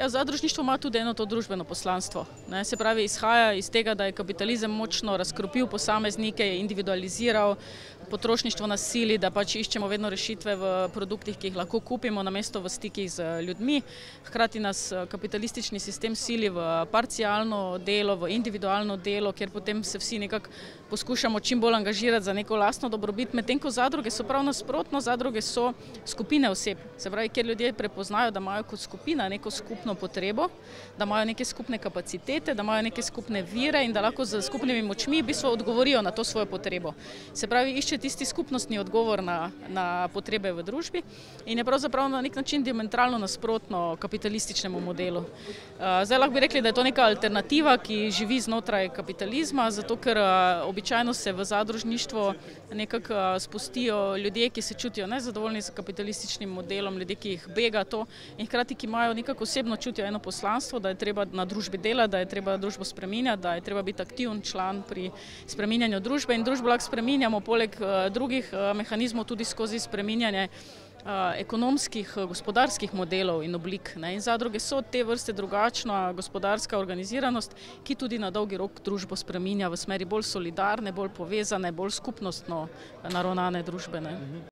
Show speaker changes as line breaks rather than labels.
Ja, zadružništvo ima tudi eno to družbeno poslanstvo. Ne, se pravi, izhaja iz tega, da je kapitalizem močno razkropil posameznike, je individualiziral, potrošništvo nas sili, da pač iščemo vedno rešitve v produktih, ki jih lahko kupimo, namesto v stikih z ljudmi. Hkrati nas kapitalistični sistem sili v parcialno delo, v individualno delo, kjer potem se vsi nekako poskušamo čim bolj angažirati za neko lastno dobrobit, medtem ko zadruge so prav nasprotno, zadruge so skupine oseb. Se pravi, kjer ljudje prepoznajo, da imajo kot skupina neko skupno potrebo, da imajo neke skupne kapacitete, da imajo neke skupne vire in da lahko s skupnimi močmi v bistvu odgovorijo na to svojo potrebo. Se pravi, išče tisti skupnostni odgovor na, na potrebe v družbi in je pravzaprav na nek način diametralno nasprotno kapitalističnemu modelu. Zdaj lahko bi rekli, da je to neka alternativa, ki živi znotraj kapitalizma, zato ker običajno se v zadružništvo nekako spustijo ljudje, ki se čutijo nezadovoljni s kapitalističnim modelom, ljudje, ki jih bega to in hkrati, ki imajo nekako osebno čutijo eno poslanstvo, da je treba na družbi delati, da je treba družbo spreminjati, da je treba biti aktiven član pri spreminjanju družbe in družbo lahko spreminjamo poleg drugih mehanizmov tudi skozi spreminjanje ekonomskih, gospodarskih modelov in oblik, ne, in zadruge so te vrste drugačna gospodarska organiziranost, ki tudi na dolgi rok družbo spreminja v smeri bolj solidarne, bolj povezane, bolj skupnostno naravnane družbe, ne.